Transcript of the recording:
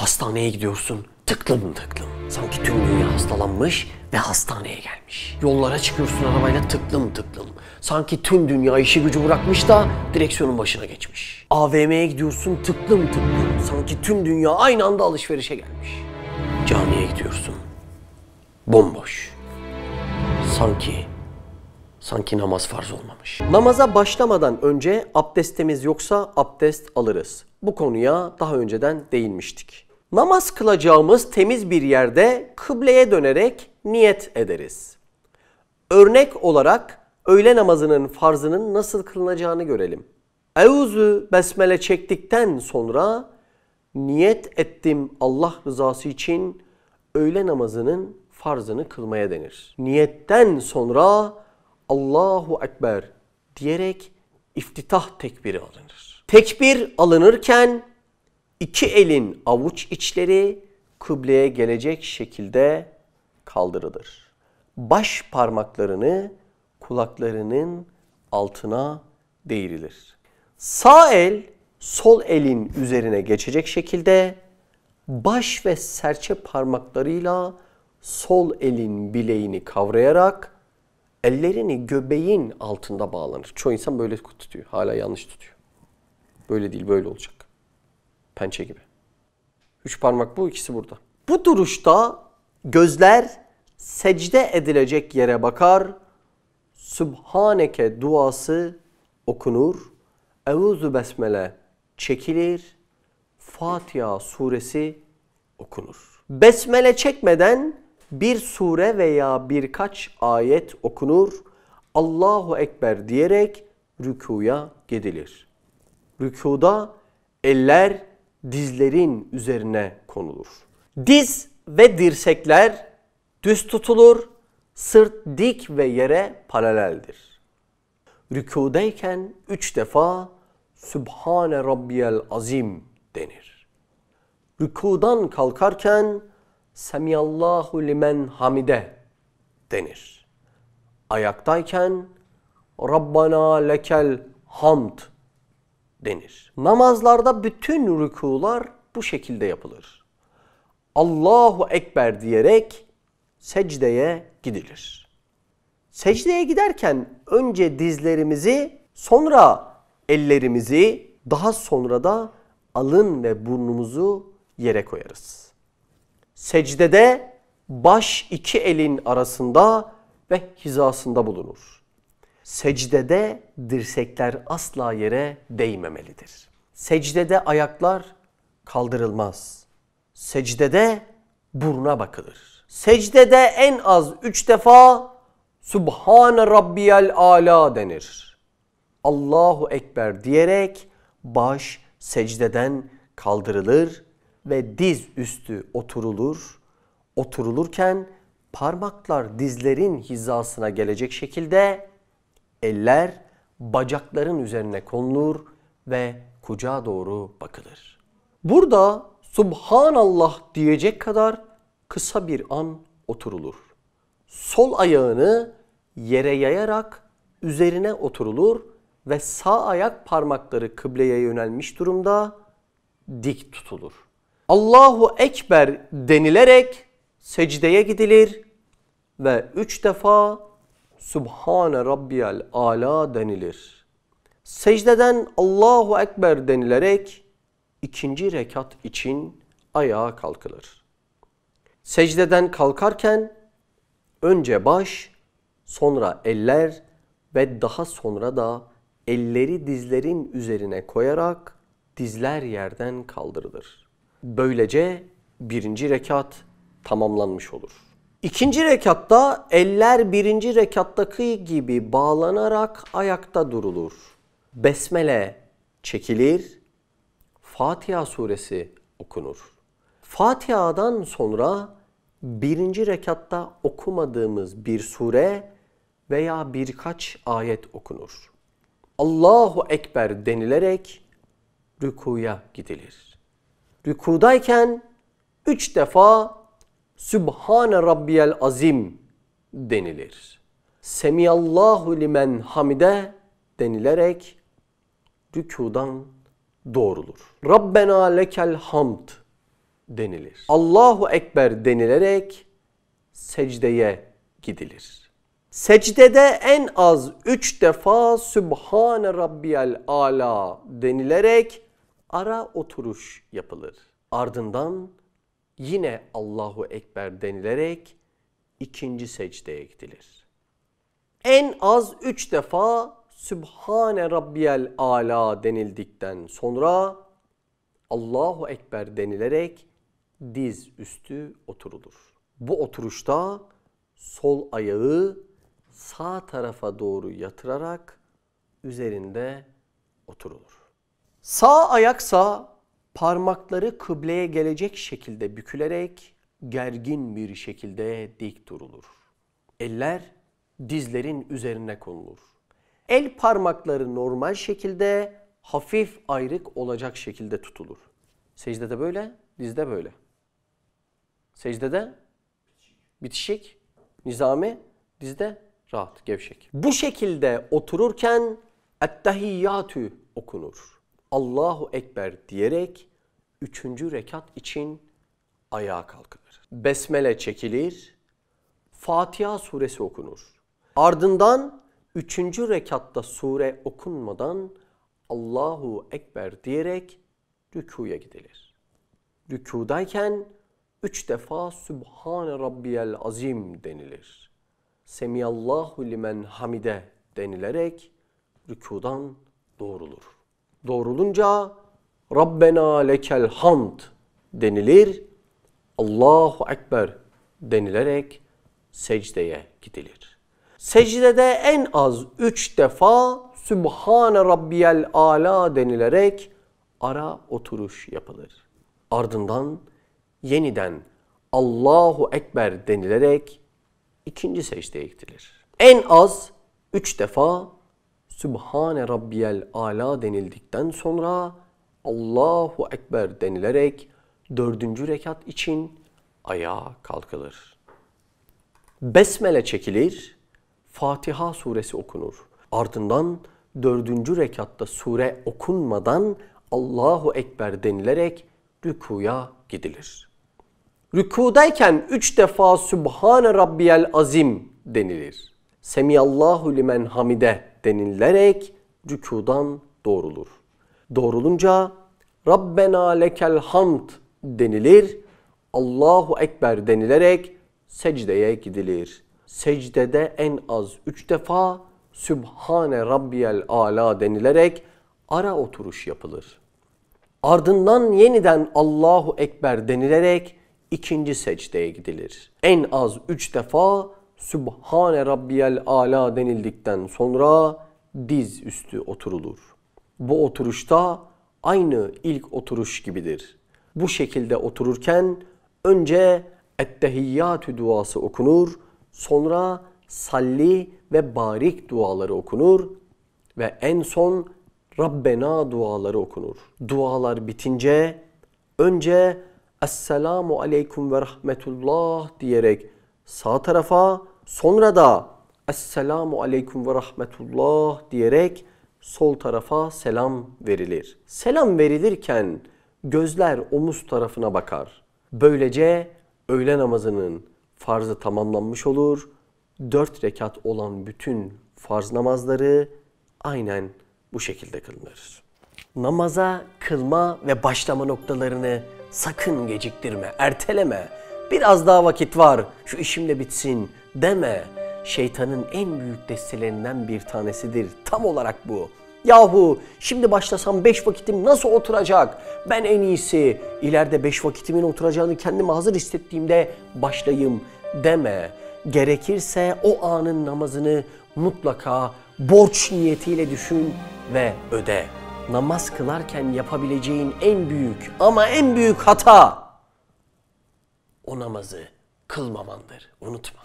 Hastaneye gidiyorsun tıklım tıklım. Sanki tüm dünya hastalanmış ve hastaneye gelmiş. Yollara çıkıyorsun arabayla tıklım tıklım. Sanki tüm dünya işi gücü bırakmış da direksiyonun başına geçmiş. AVM'ye gidiyorsun tıklım tıklım. Sanki tüm dünya aynı anda alışverişe gelmiş. Camiye gidiyorsun. Bomboş. Sanki sanki namaz farz olmamış. Namaza başlamadan önce abdestimiz yoksa abdest alırız. Bu konuya daha önceden değinmiştik. Namaz kılacağımız temiz bir yerde kıbleye dönerek niyet ederiz. Örnek olarak öğle namazının farzının nasıl kılınacağını görelim. Euzu besmele çektikten sonra niyet ettim Allah rızası için öğle namazının farzını kılmaya denir. Niyetten sonra Allahu Ekber diyerek iftitah tekbiri alınır. Tekbir alınırken iki elin avuç içleri kıbleye gelecek şekilde kaldırılır. Baş parmaklarını kulaklarının altına değirilir. Sağ el sol elin üzerine geçecek şekilde baş ve serçe parmaklarıyla sol elin bileğini kavrayarak ellerini göbeğin altında bağlanır. Çoğu insan böyle tutuyor. Hala yanlış tutuyor. Böyle değil böyle olacak. Pençe gibi. Üç parmak bu ikisi burada. Bu duruşta gözler secde edilecek yere bakar. Sübhaneke duası okunur. Euzu besmele çekilir. Fatiha suresi okunur. Besmele çekmeden bir sure veya birkaç ayet okunur. Allahu Ekber diyerek rükuya gidilir. Rükuda eller dizlerin üzerine konulur. Diz ve dirsekler düz tutulur, sırt dik ve yere paraleldir. Rükudeyken üç defa Sübhane Rabbiyel Azim denir. Rükudan kalkarken Semiyallahu limen hamide denir. Ayaktayken Rabbana lekel hamd denir. Namazlarda bütün rükular bu şekilde yapılır. Allahu Ekber diyerek secdeye gidilir. Secdeye giderken önce dizlerimizi, sonra ellerimizi, daha sonra da alın ve burnumuzu yere koyarız. Secdede baş iki elin arasında ve hizasında bulunur. Secdede dirsekler asla yere değmemelidir. Secdede ayaklar kaldırılmaz. Secdede buruna bakılır. Secdede en az üç defa Subhane Rabbiyel Ala denir. Allahu Ekber diyerek baş secdeden kaldırılır ve diz üstü oturulur. Oturulurken parmaklar dizlerin hizasına gelecek şekilde eller bacakların üzerine konulur ve kucağa doğru bakılır. Burada Subhanallah diyecek kadar kısa bir an oturulur. Sol ayağını yere yayarak üzerine oturulur ve sağ ayak parmakları kıbleye yönelmiş durumda dik tutulur. Allahu Ekber denilerek secdeye gidilir ve üç defa Subhane Rabbiyal Ala denilir. Secdeden Allahu Ekber denilerek ikinci rekat için ayağa kalkılır. Secdeden kalkarken önce baş, sonra eller ve daha sonra da elleri dizlerin üzerine koyarak dizler yerden kaldırılır. Böylece birinci rekat tamamlanmış olur. İkinci rekatta eller birinci rekattaki gibi bağlanarak ayakta durulur. Besmele çekilir, Fatiha suresi okunur. Fatiha'dan sonra birinci rekatta okumadığımız bir sure veya birkaç ayet okunur. Allahu Ekber denilerek rükuya gidilir. Rükudayken üç defa Sübhane Rabbiyel Azim denilir. Semiyallahu limen hamide denilerek rükudan doğrulur. Rabbena lekel hamd denilir. Allahu Ekber denilerek secdeye gidilir. Secdede en az üç defa Sübhane Rabbiyel Ala denilerek ara oturuş yapılır. Ardından yine Allahu Ekber denilerek ikinci secdeye gidilir. En az üç defa Sübhane Rabbiyel Ala denildikten sonra Allahu Ekber denilerek diz üstü oturulur. Bu oturuşta sol ayağı sağ tarafa doğru yatırarak üzerinde oturulur. Sağ ayaksa parmakları kıbleye gelecek şekilde bükülerek gergin bir şekilde dik durulur. Eller dizlerin üzerine konulur. El parmakları normal şekilde hafif ayrık olacak şekilde tutulur. Secdede böyle, dizde böyle. Secdede bitişik, nizami, dizde rahat, gevşek. Bu şekilde otururken ettehiyyatü okunur. Allahu Ekber diyerek üçüncü rekat için ayağa kalkılır. Besmele çekilir, Fatiha suresi okunur. Ardından üçüncü rekatta sure okunmadan Allahu Ekber diyerek rükuya gidilir. Rükudayken üç defa Sübhane Rabbiyel Azim denilir. Semiyallahu limen hamide denilerek rükudan doğrulur. Doğrulunca Rabbena lekel hamd denilir. Allahu Ekber denilerek secdeye gidilir. Secdede en az üç defa Sübhane Rabbiyel Ala denilerek ara oturuş yapılır. Ardından yeniden Allahu Ekber denilerek ikinci secdeye gidilir. En az üç defa Sübhane Rabbiyel Ala denildikten sonra Allahu Ekber denilerek dördüncü rekat için ayağa kalkılır. Besmele çekilir, Fatiha suresi okunur. Ardından dördüncü rekatta sure okunmadan Allahu Ekber denilerek rükuya gidilir. Rükudayken üç defa Sübhane Rabbiyel Azim denilir. Semiyallahu limen hamide denilerek rükudan doğrulur. Doğrulunca Rabbena lekel hamd denilir. Allahu Ekber denilerek secdeye gidilir. Secdede en az üç defa Sübhane Rabbiyel Ala denilerek ara oturuş yapılır. Ardından yeniden Allahu Ekber denilerek ikinci secdeye gidilir. En az üç defa Sübhane Rabbiyel Ala denildikten sonra diz üstü oturulur. Bu oturuşta aynı ilk oturuş gibidir. Bu şekilde otururken önce Ettehiyyatü duası okunur, sonra salli ve barik duaları okunur ve en son Rabbena duaları okunur. Dualar bitince önce Esselamu Aleyküm ve Rahmetullah diyerek sağ tarafa sonra da Esselamu Aleyküm ve Rahmetullah diyerek sol tarafa selam verilir. Selam verilirken gözler omuz tarafına bakar. Böylece öğle namazının farzı tamamlanmış olur. Dört rekat olan bütün farz namazları aynen bu şekilde kılınır. Namaza kılma ve başlama noktalarını sakın geciktirme, erteleme. Biraz daha vakit var, şu işim de bitsin deme. Şeytanın en büyük destelerinden bir tanesidir. Tam olarak bu. Yahu şimdi başlasam beş vakitim nasıl oturacak? Ben en iyisi ileride beş vakitimin oturacağını kendime hazır hissettiğimde başlayayım deme. Gerekirse o anın namazını mutlaka borç niyetiyle düşün ve öde. Namaz kılarken yapabileceğin en büyük ama en büyük hata o namazı kılmamandır. Unutma.